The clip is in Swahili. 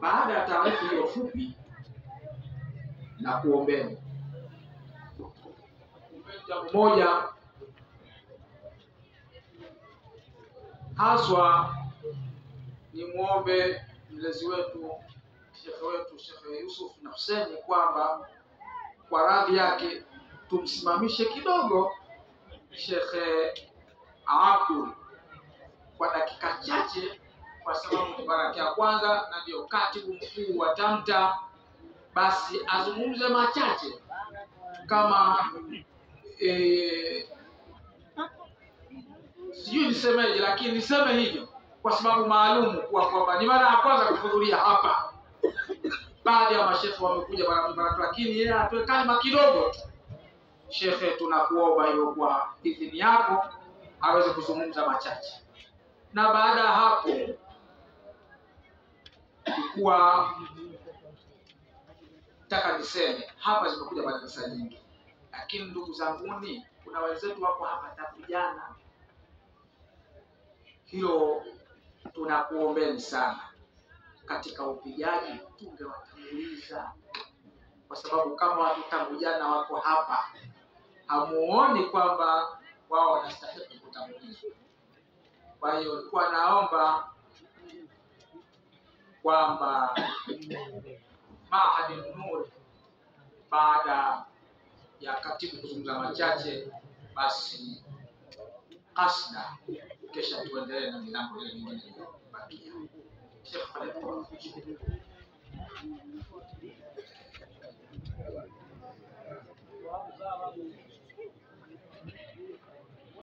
baada ya taarifa hiyo fupi na kuombea jambo moja haswa ni muombe mlezi wetu shekhe wetu Shekhe Yusuf na Huseni kwamba kwa radhi yake tumsimamishe kidogo Shekhe Abdul kwa dakika chache, kwa sababu baraka ya kwanza na ndio katibu mkuu wa TAMTA, basi azungumze machache kama eh, sijui nisemeje, lakini niseme hivyo kwa sababu maalumu kuwa kwamba ni mara ya kwanza kuhudhuria hapa. Baadhi ya mashehe wamekuja mara, lakini yeye atoe kalima kidogo tu. Shekhe, tunakuomba hiyo kwa idhini yako aweze kuzungumza machache, na baada ya hapo kuwa nataka niseme hapa zimekuja madarasa nyingi, lakini ndugu zanguni, kuna wenzetu wako hapa tangu. Hilo tunakuombeni sana katika upigaji, tungewatanguliza kwa sababu kama watu tangu jana wako hapa, hamuoni kwamba wao wanastahili kutangulizwa. Kwa hiyo nilikuwa naomba kwamba Mahadi Nur baada ya katibu kuzungumza machache, basi kasda kisha tuendelee na milango ile mingine iliyobakia. Sheikh